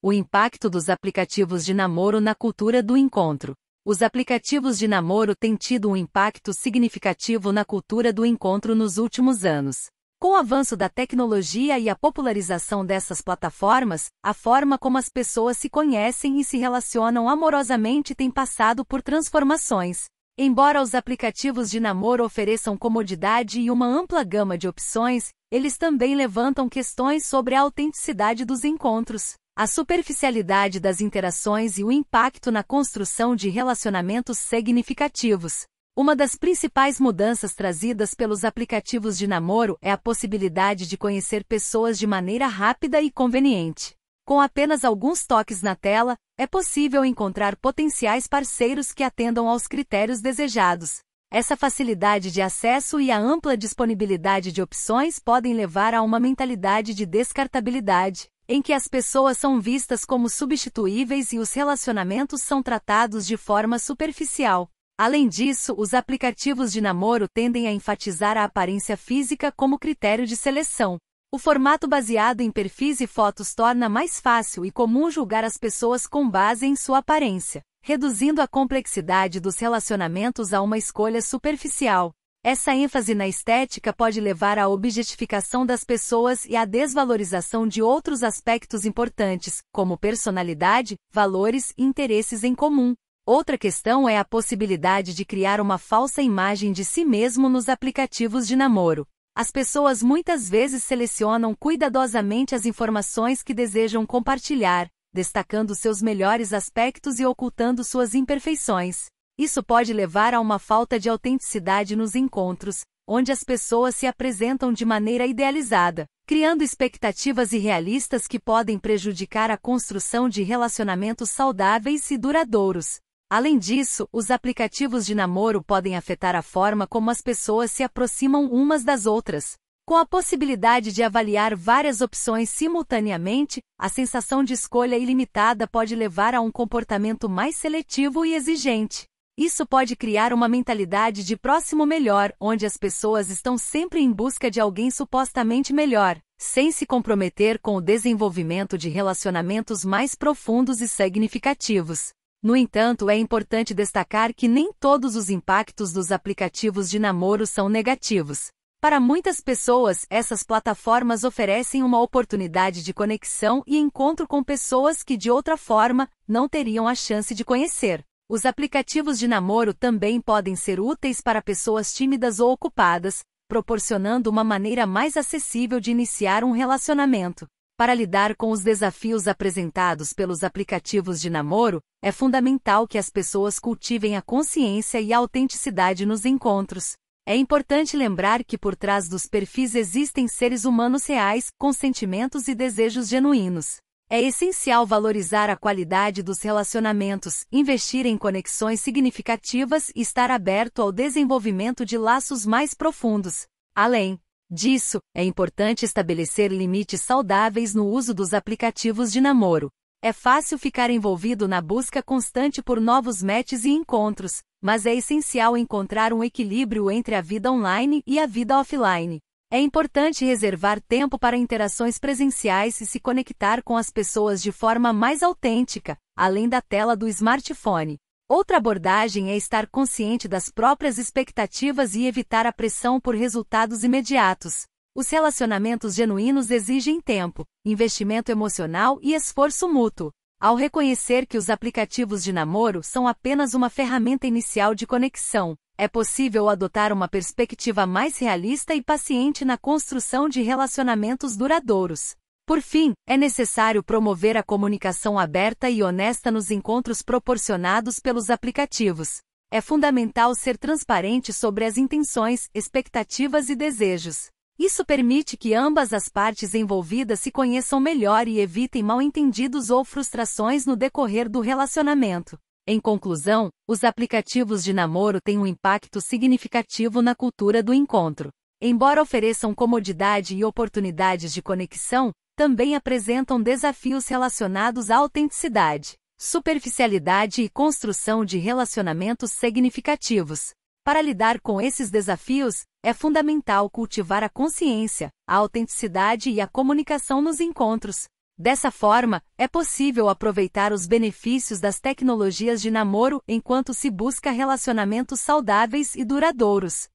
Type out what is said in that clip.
O impacto dos aplicativos de namoro na cultura do encontro. Os aplicativos de namoro têm tido um impacto significativo na cultura do encontro nos últimos anos. Com o avanço da tecnologia e a popularização dessas plataformas, a forma como as pessoas se conhecem e se relacionam amorosamente tem passado por transformações. Embora os aplicativos de namoro ofereçam comodidade e uma ampla gama de opções, eles também levantam questões sobre a autenticidade dos encontros a superficialidade das interações e o impacto na construção de relacionamentos significativos. Uma das principais mudanças trazidas pelos aplicativos de namoro é a possibilidade de conhecer pessoas de maneira rápida e conveniente. Com apenas alguns toques na tela, é possível encontrar potenciais parceiros que atendam aos critérios desejados. Essa facilidade de acesso e a ampla disponibilidade de opções podem levar a uma mentalidade de descartabilidade, em que as pessoas são vistas como substituíveis e os relacionamentos são tratados de forma superficial. Além disso, os aplicativos de namoro tendem a enfatizar a aparência física como critério de seleção. O formato baseado em perfis e fotos torna mais fácil e comum julgar as pessoas com base em sua aparência, reduzindo a complexidade dos relacionamentos a uma escolha superficial. Essa ênfase na estética pode levar à objetificação das pessoas e à desvalorização de outros aspectos importantes, como personalidade, valores e interesses em comum. Outra questão é a possibilidade de criar uma falsa imagem de si mesmo nos aplicativos de namoro. As pessoas muitas vezes selecionam cuidadosamente as informações que desejam compartilhar, destacando seus melhores aspectos e ocultando suas imperfeições. Isso pode levar a uma falta de autenticidade nos encontros, onde as pessoas se apresentam de maneira idealizada, criando expectativas irrealistas que podem prejudicar a construção de relacionamentos saudáveis e duradouros. Além disso, os aplicativos de namoro podem afetar a forma como as pessoas se aproximam umas das outras. Com a possibilidade de avaliar várias opções simultaneamente, a sensação de escolha ilimitada pode levar a um comportamento mais seletivo e exigente. Isso pode criar uma mentalidade de próximo melhor, onde as pessoas estão sempre em busca de alguém supostamente melhor, sem se comprometer com o desenvolvimento de relacionamentos mais profundos e significativos. No entanto, é importante destacar que nem todos os impactos dos aplicativos de namoro são negativos. Para muitas pessoas, essas plataformas oferecem uma oportunidade de conexão e encontro com pessoas que de outra forma não teriam a chance de conhecer. Os aplicativos de namoro também podem ser úteis para pessoas tímidas ou ocupadas, proporcionando uma maneira mais acessível de iniciar um relacionamento. Para lidar com os desafios apresentados pelos aplicativos de namoro, é fundamental que as pessoas cultivem a consciência e a autenticidade nos encontros. É importante lembrar que por trás dos perfis existem seres humanos reais, com sentimentos e desejos genuínos. É essencial valorizar a qualidade dos relacionamentos, investir em conexões significativas e estar aberto ao desenvolvimento de laços mais profundos. Além disso, é importante estabelecer limites saudáveis no uso dos aplicativos de namoro. É fácil ficar envolvido na busca constante por novos matches e encontros, mas é essencial encontrar um equilíbrio entre a vida online e a vida offline. É importante reservar tempo para interações presenciais e se conectar com as pessoas de forma mais autêntica, além da tela do smartphone. Outra abordagem é estar consciente das próprias expectativas e evitar a pressão por resultados imediatos. Os relacionamentos genuínos exigem tempo, investimento emocional e esforço mútuo. Ao reconhecer que os aplicativos de namoro são apenas uma ferramenta inicial de conexão, é possível adotar uma perspectiva mais realista e paciente na construção de relacionamentos duradouros. Por fim, é necessário promover a comunicação aberta e honesta nos encontros proporcionados pelos aplicativos. É fundamental ser transparente sobre as intenções, expectativas e desejos. Isso permite que ambas as partes envolvidas se conheçam melhor e evitem mal-entendidos ou frustrações no decorrer do relacionamento. Em conclusão, os aplicativos de namoro têm um impacto significativo na cultura do encontro. Embora ofereçam comodidade e oportunidades de conexão, também apresentam desafios relacionados à autenticidade, superficialidade e construção de relacionamentos significativos. Para lidar com esses desafios, é fundamental cultivar a consciência, a autenticidade e a comunicação nos encontros. Dessa forma, é possível aproveitar os benefícios das tecnologias de namoro enquanto se busca relacionamentos saudáveis e duradouros.